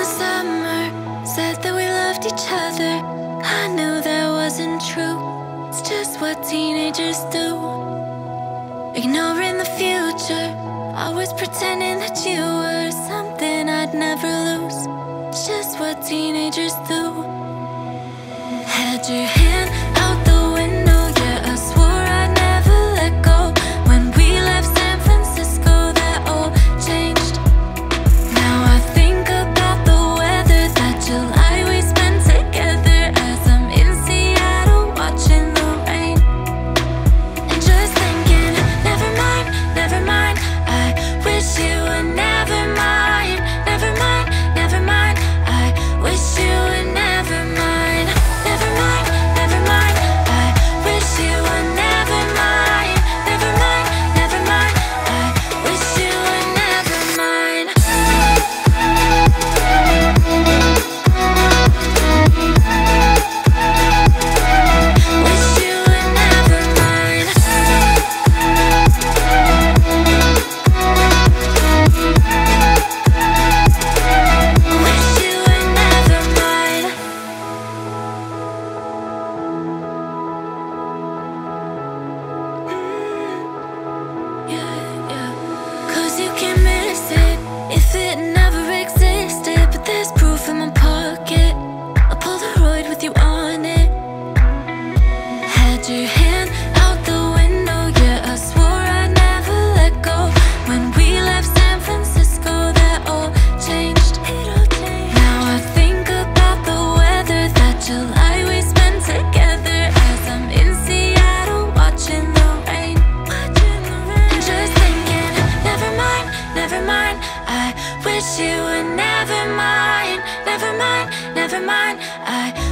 the summer said that we loved each other. I knew that wasn't true. It's just what teenagers do. Ignoring the future, always pretending that you were something I'd never lose. It's just what teenagers do. Had your out the window. Yeah, I swore I'd never let go. When we left San Francisco, that all changed. Now I think about the weather That July we spent together. As I'm in Seattle watching the rain. And just thinking, never mind, never mind. I wish you would never mind. Never mind, never mind. I